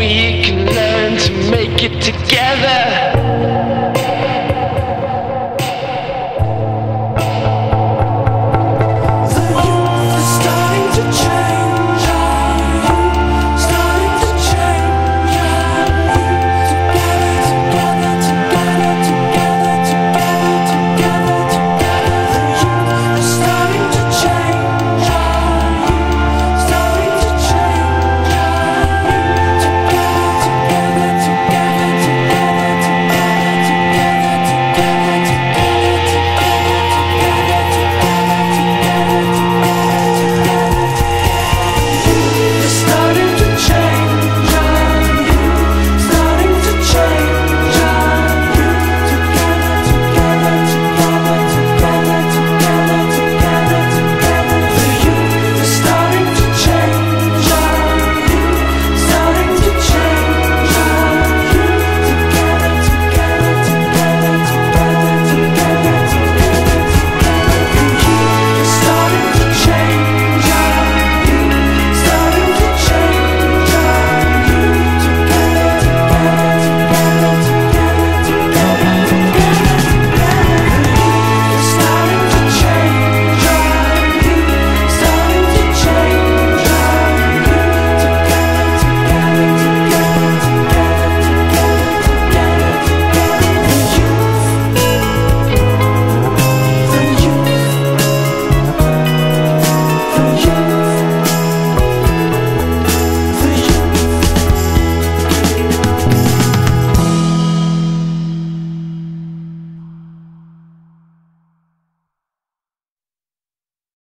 we can learn to make it together.